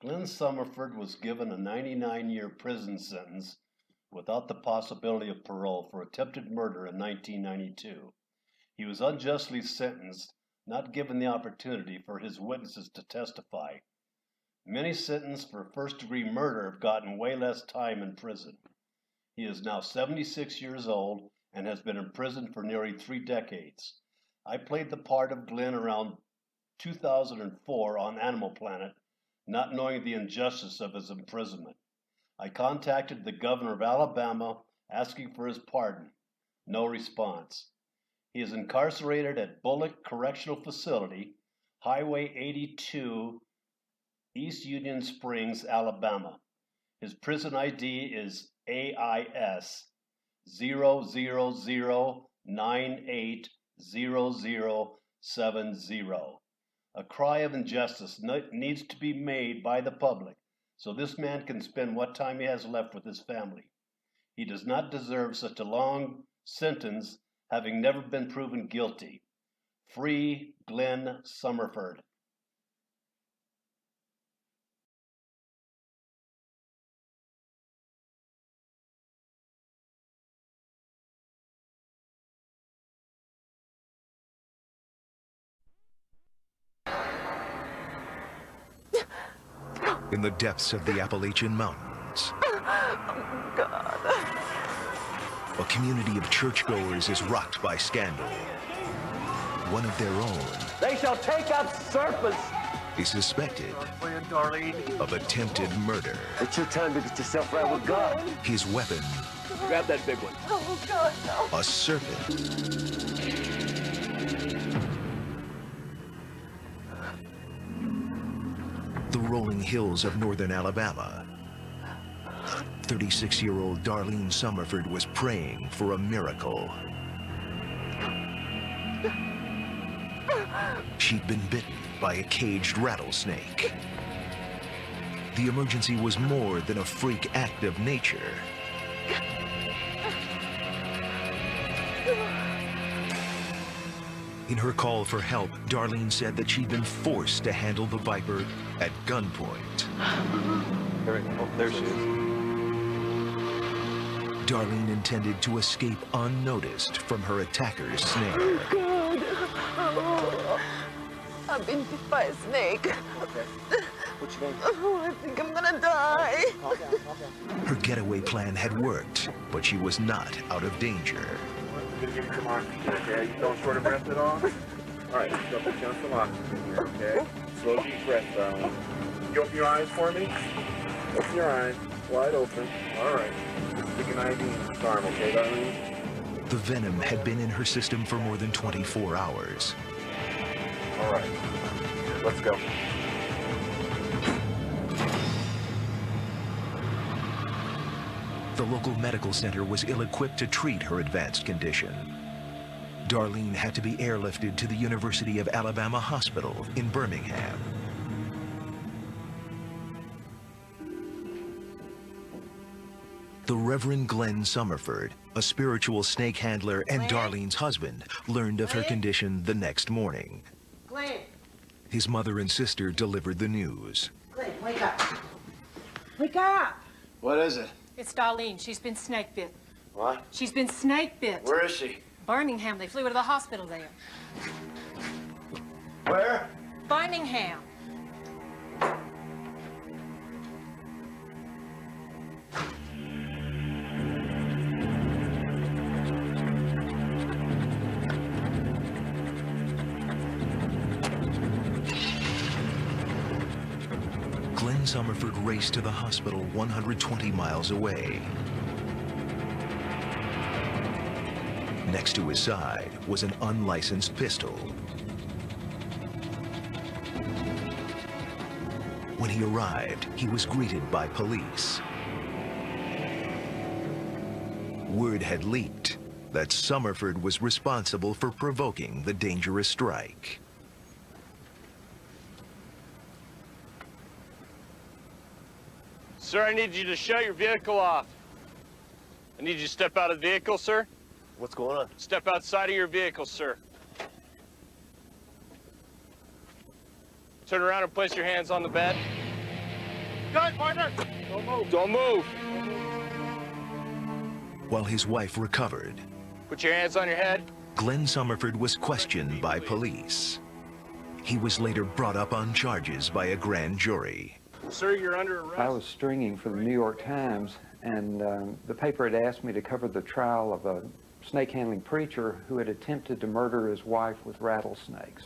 Glenn Summerford was given a 99 year prison sentence without the possibility of parole for attempted murder in 1992. He was unjustly sentenced, not given the opportunity for his witnesses to testify. Many sentenced for first degree murder have gotten way less time in prison. He is now 76 years old and has been in prison for nearly three decades. I played the part of Glenn around 2004 on Animal Planet not knowing the injustice of his imprisonment. I contacted the governor of Alabama asking for his pardon. No response. He is incarcerated at Bullock Correctional Facility, Highway 82, East Union Springs, Alabama. His prison ID is AIS 000980070. A cry of injustice needs to be made by the public so this man can spend what time he has left with his family. He does not deserve such a long sentence, having never been proven guilty. Free Glenn Summerford. In the depths of the Appalachian Mountains. Oh, God. A community of churchgoers is rocked by scandal. One of their own. They shall take up serpents. Is suspected of attempted murder. It's your time to get yourself right with God. His weapon. Grab that big one. Oh, God, no. A serpent. Hills of northern Alabama. 36-year-old Darlene Summerford was praying for a miracle. She'd been bitten by a caged rattlesnake. The emergency was more than a freak act of nature. In her call for help, Darlene said that she'd been forced to handle the Viper at gunpoint. There, oh, there she is. Darlene intended to escape unnoticed from her attacker's snare. Oh, God. Oh, I've been bit by a snake. Okay. What's your name? Oh, I think I'm gonna die. Calm down, calm down. Her getaway plan had worked, but she was not out of danger. I'm gonna give you some oxygen, okay? You don't short of breath at all? All right, so put you on some oxygen here, okay? Slow deep breath, darling. You open your eyes for me? Open your eyes, wide open. All right. Stick an IV in this arm, okay, darling? The venom had been in her system for more than 24 hours. All right. Let's go. The local medical center was ill-equipped to treat her advanced condition. Darlene had to be airlifted to the University of Alabama Hospital in Birmingham. The Reverend Glenn Summerford, a spiritual snake handler and Darlene's husband, learned of her condition the next morning. Glenn, His mother and sister delivered the news. Glenn, wake up. Wake up. What is it? It's Darlene. She's been snake bit. What? She's been snake bit. Where is she? Birmingham. They flew her to the hospital there. Where? Birmingham. Glenn Summerford raced to the hospital 120 miles away. Next to his side was an unlicensed pistol. When he arrived, he was greeted by police. Word had leaked that Summerford was responsible for provoking the dangerous strike. Sir, I need you to shut your vehicle off. I need you to step out of the vehicle, sir. What's going on? Step outside of your vehicle, sir. Turn around and place your hands on the bed. Good, partner. Don't move. Don't move. While his wife recovered, Put your hands on your head. Glenn Summerford was questioned by police. He was later brought up on charges by a grand jury. Sir, you're under arrest. I was stringing for the New York Times, and um, the paper had asked me to cover the trial of a snake handling preacher who had attempted to murder his wife with rattlesnakes.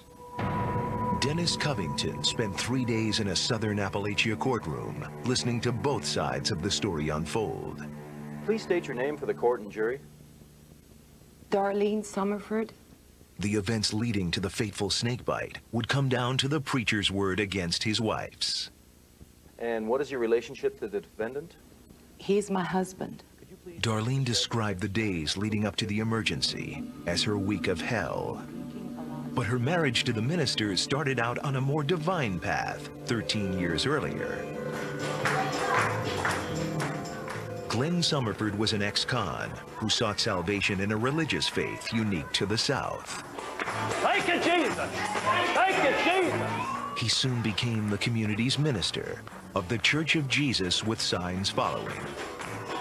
Dennis Covington spent three days in a Southern Appalachia courtroom, listening to both sides of the story unfold. Please state your name for the court and jury. Darlene Summerford. The events leading to the fateful snakebite would come down to the preacher's word against his wife's. And what is your relationship to the defendant? He's my husband. Darlene described the days leading up to the emergency as her week of hell. But her marriage to the minister started out on a more divine path 13 years earlier. Glenn Summerford was an ex-con who sought salvation in a religious faith unique to the South. Thank you, Jesus. Thank you, Jesus. He soon became the community's minister of the Church of Jesus with signs following.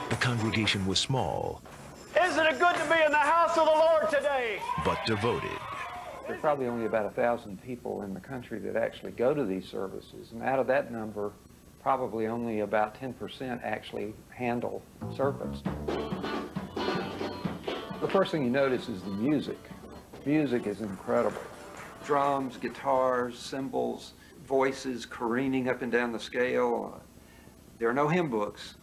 The congregation was small, Isn't it good to be in the house of the Lord today? but devoted. There are probably only about a thousand people in the country that actually go to these services, and out of that number, probably only about 10% actually handle serpents. The first thing you notice is the music. Music is incredible. Drums, guitars, cymbals, voices careening up and down the scale. There are no hymn books.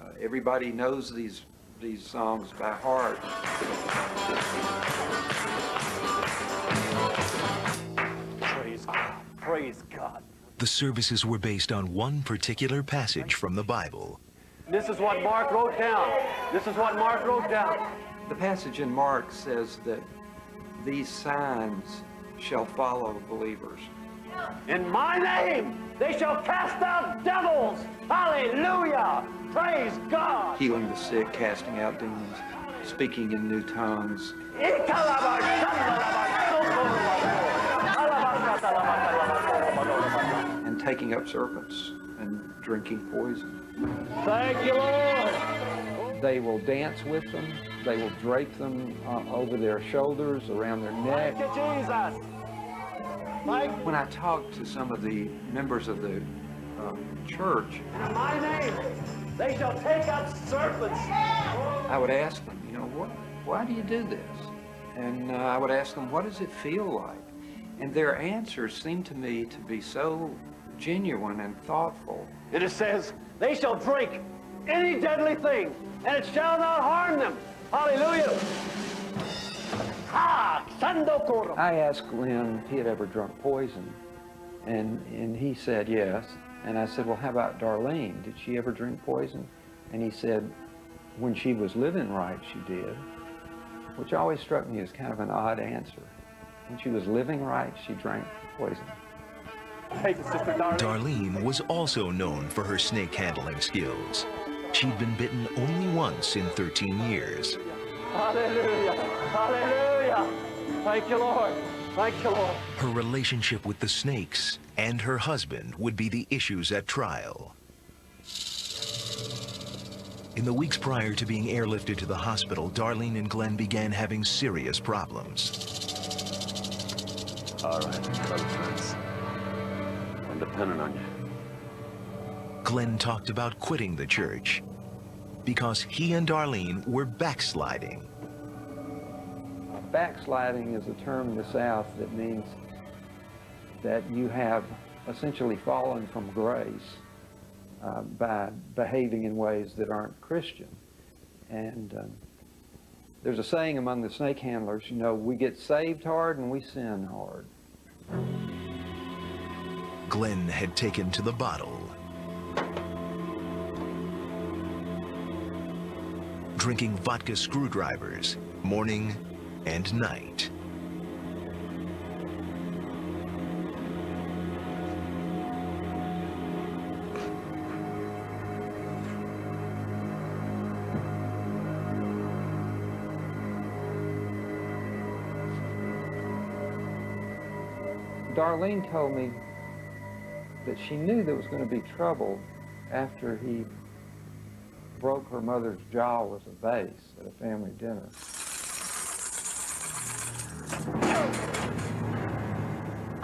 Uh, everybody knows these these songs by heart. Praise God. Praise God. The services were based on one particular passage from the Bible. This is what Mark wrote down. This is what Mark wrote down. The passage in Mark says that these signs shall follow believers. In my name, they shall cast out devils. Hallelujah. Praise God. Healing the sick, casting out demons, speaking in new tongues. And taking up serpents and drinking poison. Thank you, Lord. They will dance with them. They will drape them uh, over their shoulders, around their neck. Thank you, Jesus. Thank When I talk to some of the members of the um, church, In my name, they shall take up serpents. I would ask them, you know, what, why do you do this? And uh, I would ask them, what does it feel like? And their answers seem to me to be so genuine and thoughtful. And it says, they shall drink any deadly thing, and it shall not harm them. Hallelujah. Ah, Sando Koro. I asked Glenn if he had ever drunk poison, and, and he said yes. And I said, well, how about Darlene? Did she ever drink poison? And he said, when she was living right, she did, which always struck me as kind of an odd answer. When she was living right, she drank poison. Thank you, Sister Darlene. Darlene was also known for her snake handling skills. She'd been bitten only once in 13 years. Hallelujah. Hallelujah. Thank you, Lord. Thank you, Lord. Her relationship with the snakes and her husband would be the issues at trial. In the weeks prior to being airlifted to the hospital, Darlene and Glenn began having serious problems. All right, brother friends. I'm dependent on you. Glenn talked about quitting the church because he and Darlene were backsliding. Backsliding is a term in the South that means that you have essentially fallen from grace uh, by behaving in ways that aren't Christian. And um, there's a saying among the snake handlers, you know, we get saved hard and we sin hard. Glenn had taken to the bottle. Drinking vodka screwdrivers, morning and night. Darlene told me that she knew there was going to be trouble after he broke her mother's jaw with a vase at a family dinner.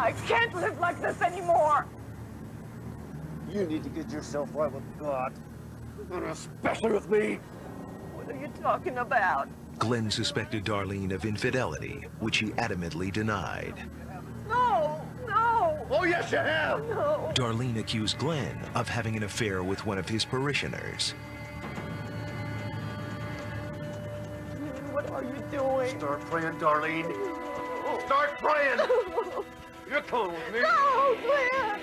I can't live like this anymore. You need to get yourself right with God, and especially with me. What are you talking about? Glenn suspected Darlene of infidelity, which he adamantly denied. No, no. Oh, yes, you have. No. Darlene accused Glenn of having an affair with one of his parishioners. What are you doing? Start praying, Darlene. Start praying. You're coming with me. No, Glenn.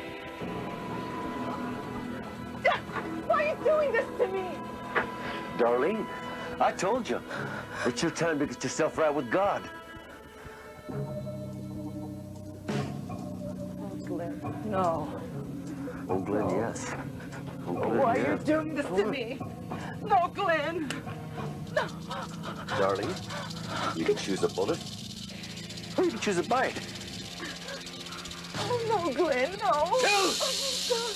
Why are you doing this to me? Darlene, I told you. It's your time to get yourself right with God. Oh, Glenn, no. Oh, Glenn, yes. Oh, Glenn, Why are yes. you doing this to me? No, Glenn. No. Darlene, you can choose a bullet, or you can choose a bite. Oh, no, Glenn, no. Oh, God.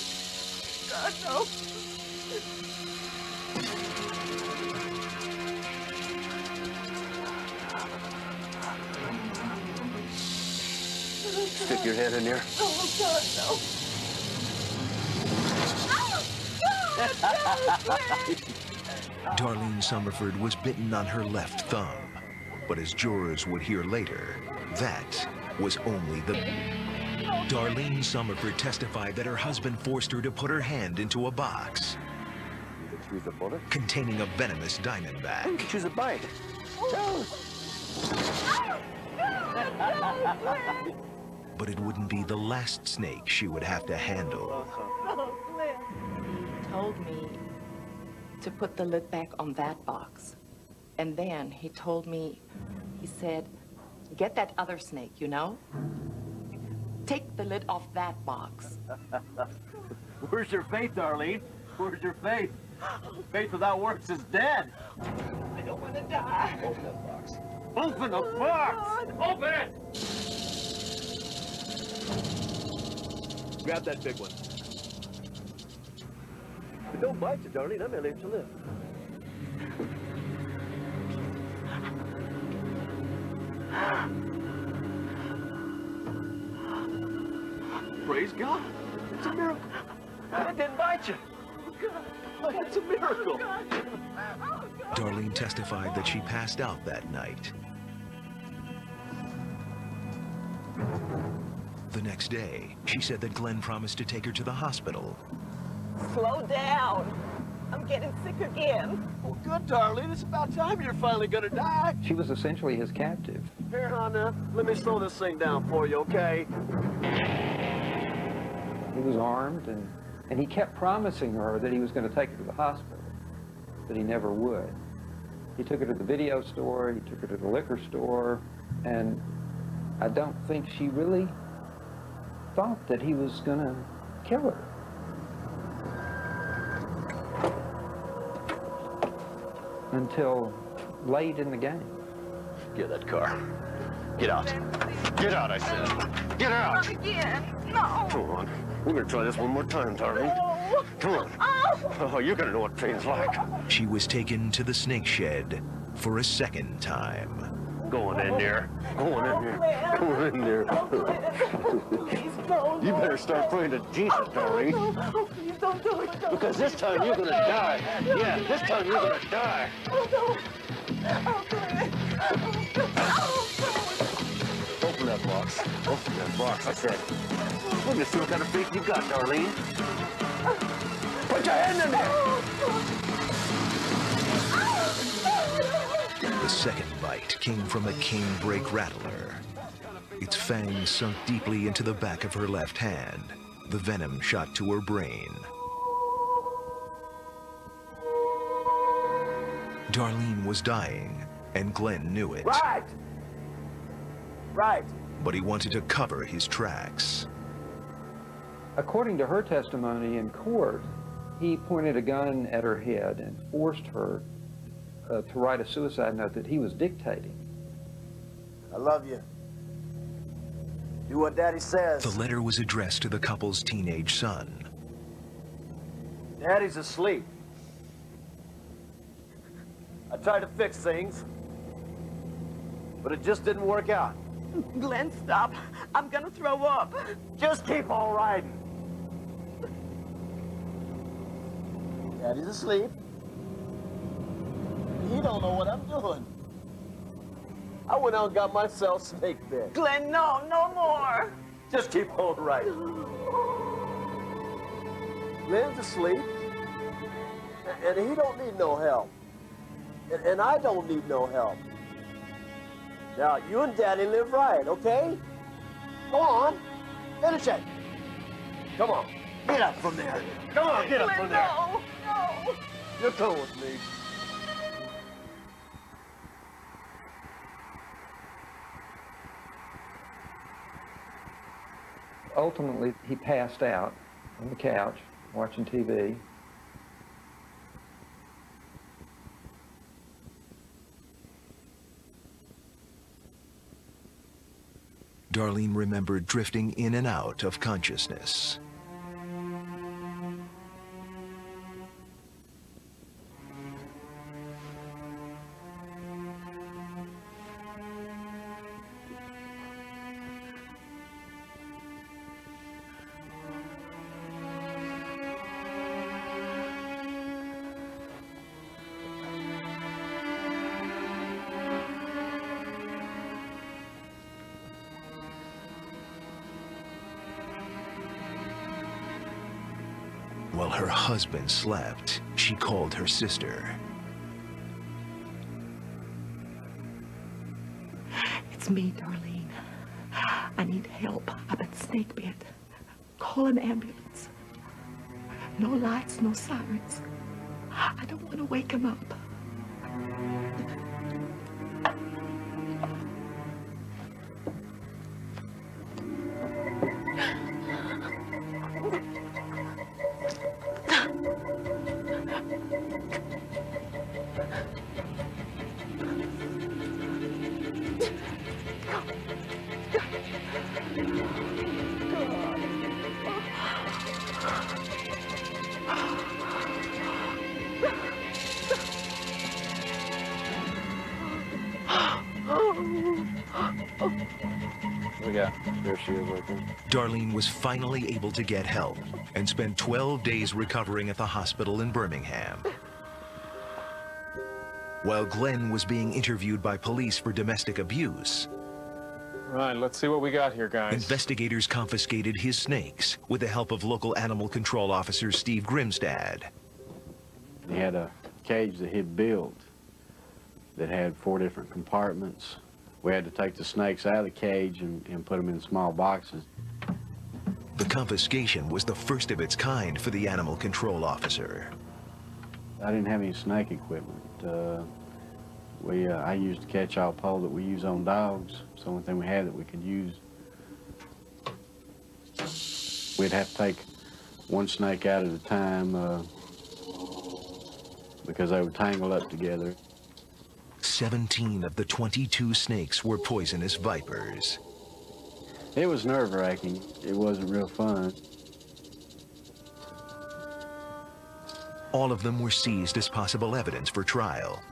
God, no. Stick your head in here. Oh, God, no. Darlene Summerford was bitten on her left thumb. But as jurors would hear later, that was only the... Darlene Summerford testified that her husband forced her to put her hand into a box choose a bullet, containing a venomous or you diamondback. can choose a bite. But it wouldn't be the last snake she would have to handle. No, Glenn. He told me to put the lid back on that box. And then he told me, he said, get that other snake, you know? Take the lid off that box. Where's your faith, Darlene? Where's your faith? Faith without works is dead. I don't want to die. Open that box. Open the box! Open it! Grab that big one. But don't bite you, Darlene. I may let you live. Praise God. It's a miracle. It didn't bite you. It's a miracle. Oh, Darlene testified that she passed out that night. The next day, she said that Glenn promised to take her to the hospital. Slow down. I'm getting sick again. Well, good, Darlene. It's about time you're finally gonna die. She was essentially his captive. Here, Hannah, let me slow this thing down for you, okay? He was armed, and, and he kept promising her that he was going to take her to the hospital, but he never would. He took her to the video store, he took her to the liquor store, and I don't think she really thought that he was going to kill her. Until late in the game. Get that car. Get out. Get out, I said. Get out. Not again. No. Come on. We're gonna try this one more time, darling. Come on. Oh, oh you're gonna know what pain's like. She was taken to the snake shed for a second time. Going in there. Going in there. Going in there. You better start no. praying to Jesus, darling. No, no, please don't do it. Because this time you're gonna die. Yeah, this time you're gonna die. Oh, no. Oh, Oh, Open that box. Open that box, I said. Let me see what kind of faith you got, Darlene. Put your hand in there. The second bite came from a canebrake rattler. Its fangs sunk deeply into the back of her left hand. The venom shot to her brain. Darlene was dying, and Glenn knew it. Right. Right. But he wanted to cover his tracks. According to her testimony in court, he pointed a gun at her head and forced her uh, to write a suicide note that he was dictating. I love you. Do what Daddy says. The letter was addressed to the couple's teenage son. Daddy's asleep. I tried to fix things, but it just didn't work out. Glenn, stop. I'm gonna throw up. Just keep on riding. Daddy's asleep. He don't know what I'm doing. I went out and got myself snake bit. Glenn, no, no more. Just keep on riding. Glenn's asleep, and he don't need no help. And, and I don't need no help. Now, you and Daddy live right, okay? Go on, finish it. Come on, get up from there. Come on, get up Glenn, from there. no, no. You're coming with me. Ultimately, he passed out on the couch watching TV. Darlene remembered drifting in and out of consciousness. Husband slept, she called her sister. It's me, Darlene. I need help. I've been snake bit. Call an ambulance. No lights, no sirens. I don't want to wake him up. Darlene was finally able to get help and spent 12 days recovering at the hospital in Birmingham. While Glenn was being interviewed by police for domestic abuse, Right, let's see what we got here, guys. investigators confiscated his snakes with the help of local animal control officer Steve Grimstad. He had a cage that he'd built that had four different compartments. We had to take the snakes out of the cage and, and put them in small boxes. The confiscation was the first of its kind for the animal control officer. I didn't have any snake equipment. Uh, we, uh, I used the catch-all pole that we use on dogs. It's the only thing we had that we could use. We'd have to take one snake out at a time uh, because they would tangle up together. 17 of the 22 snakes were poisonous vipers. It was nerve-wracking. It wasn't real fun. All of them were seized as possible evidence for trial.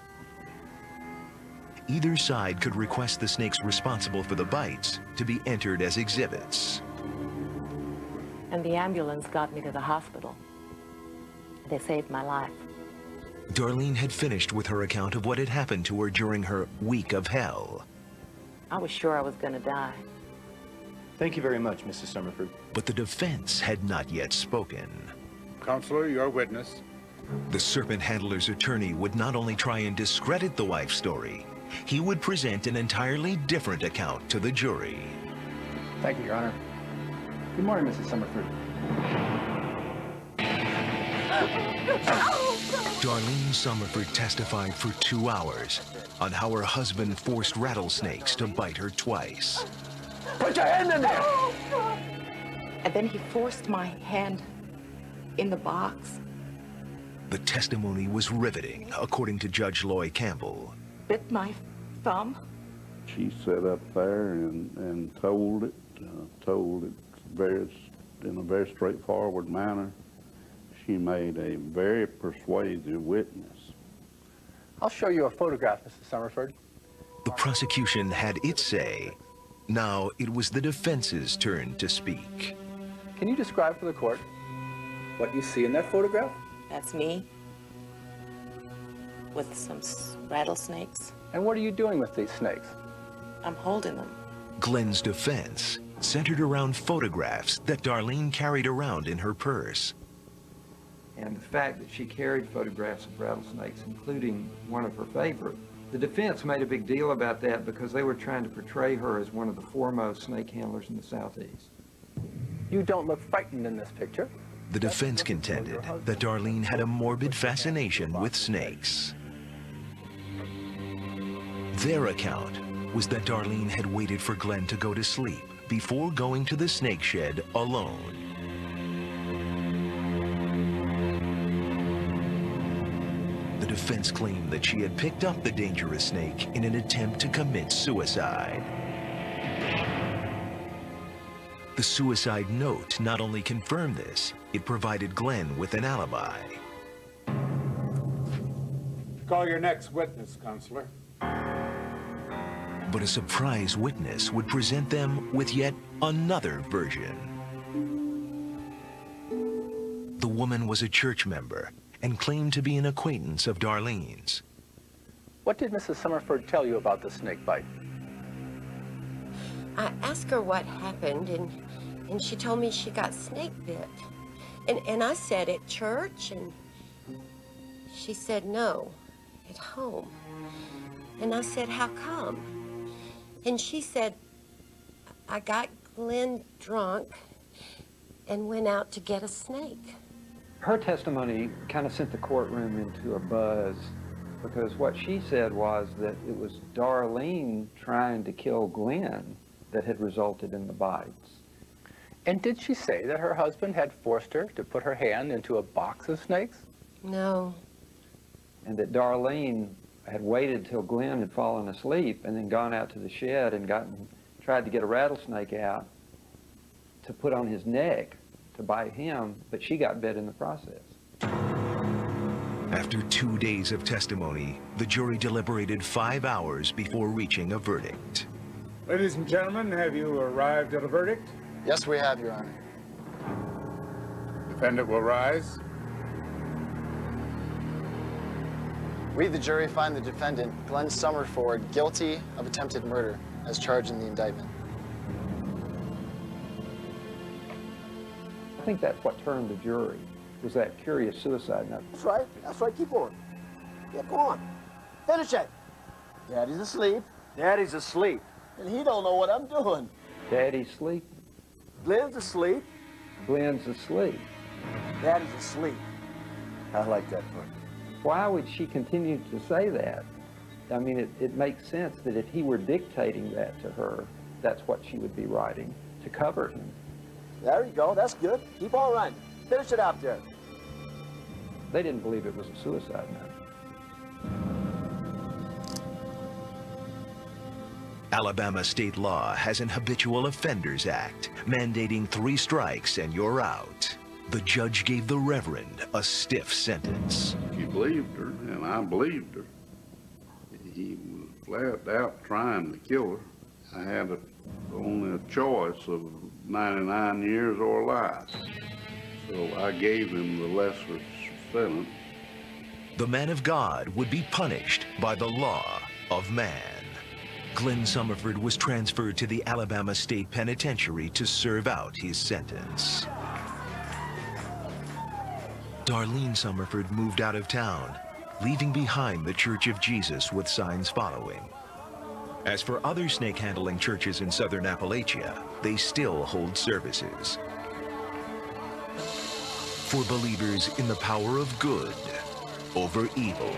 Either side could request the snakes responsible for the bites to be entered as exhibits. And the ambulance got me to the hospital. They saved my life. Darlene had finished with her account of what had happened to her during her week of hell. I was sure I was going to die. Thank you very much, Mrs. Summerford. But the defense had not yet spoken. Counselor, your witness. The serpent handler's attorney would not only try and discredit the wife's story, he would present an entirely different account to the jury. Thank you, Your Honor. Good morning, Mrs. Summerford. Ah. Darlene Summerford testified for two hours on how her husband forced rattlesnakes to bite her twice. Put your hand in there! And then he forced my hand in the box, The testimony was riveting, according to Judge Loy Campbell. bit my thumb. She sat up there and, and told it, uh, told it very, in a very straightforward manner. She made a very persuasive witness. I'll show you a photograph, Mrs. Summerford. The prosecution had its say. Now it was the defense's turn to speak. Can you describe for the court what you see in that photograph? That's me with some s- rattlesnakes. And what are you doing with these snakes? I'm holding them. Glenn's defense centered around photographs that Darlene carried around in her purse. And the fact that she carried photographs of rattlesnakes, including one of her favorite. The defense made a big deal about that because they were trying to portray her as one of the foremost snake handlers in the Southeast. You don't look frightened in this picture. The defense contended that Darlene had a morbid fascination with snakes. Their account was that Darlene had waited for Glenn to go to sleep before going to the snake shed alone. Defense claimed that she had picked up the dangerous snake in an attempt to commit suicide. The suicide note not only confirmed this, it provided Glenn with an alibi. Call your next witness, Counselor. But a surprise witness would present them with yet another version. The woman was a church member and claimed to be an acquaintance of Darlene's. What did Mrs. Summerford tell you about the snake bite? I asked her what happened, and and she told me she got snake bit. And and I said at church, and she said no, at home. And I said, how come? And she said, I got Glenn drunk and went out to get a snake. Her testimony kind of sent the courtroom into a buzz because what she said was that it was Darlene trying to kill Glenn that had resulted in the bites. And did she say that her husband had forced her to put her hand into a box of snakes? No. And that Darlene had waited till Glenn had fallen asleep and then gone out to the shed and gotten tried to get a rattlesnake out to put on his neck to bite him, but she got bit in the process. After two days of testimony, the jury deliberated five hours before reaching a verdict. Ladies and gentlemen, have you arrived at a verdict? Yes, we have, Your Honor. Defendant will rise. We, the jury, find the defendant, Glenn Summerford, guilty of attempted murder as charged in the indictment. Think that's what turned the jury, was that curious suicide note. That's right. That's right. Keep on. Yeah, go on. Finish it. Daddy's asleep. Daddy's asleep. And he don't know what I'm doing. Daddy's sleep. Glenn's asleep. Glenn's asleep. Daddy's asleep. I like that part. Why would she continue to say that? I mean, it, it makes sense that if he were dictating that to her, that's what she would be writing to cover him. There you go. That's good. Keep on writing. Finish it out there. They didn't believe it was a suicide note. Alabama state law has an Habitual Offenders Act mandating three strikes and you're out. The judge gave the Reverend a stiff sentence. He believed her, and I believed her. He was flat out trying to kill her. I had a, only a choice of 99 years or life. So I gave him the lesser sentence. The man of God would be punished by the law of man. Glenn Summerford was transferred to the Alabama State Penitentiary to serve out his sentence. Darlene Summerford moved out of town, leaving behind the Church of Jesus with signs following. As for other snake handling churches in southern Appalachia, they still hold services. For believers in the power of good over evil.